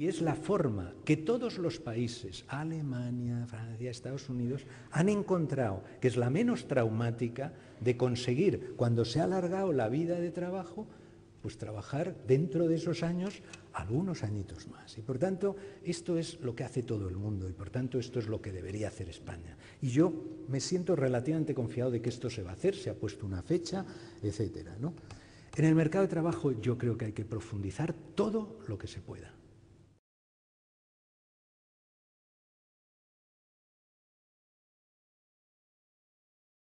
Y es la forma que todos los países, Alemania, Francia, Estados Unidos, han encontrado, que es la menos traumática, de conseguir, cuando se ha alargado la vida de trabajo, pues trabajar dentro de esos años algunos añitos más. Y por tanto, esto es lo que hace todo el mundo y por tanto esto es lo que debería hacer España. Y yo me siento relativamente confiado de que esto se va a hacer, se ha puesto una fecha, etcétera. ¿no? En el mercado de trabajo yo creo que hay que profundizar todo lo que se pueda.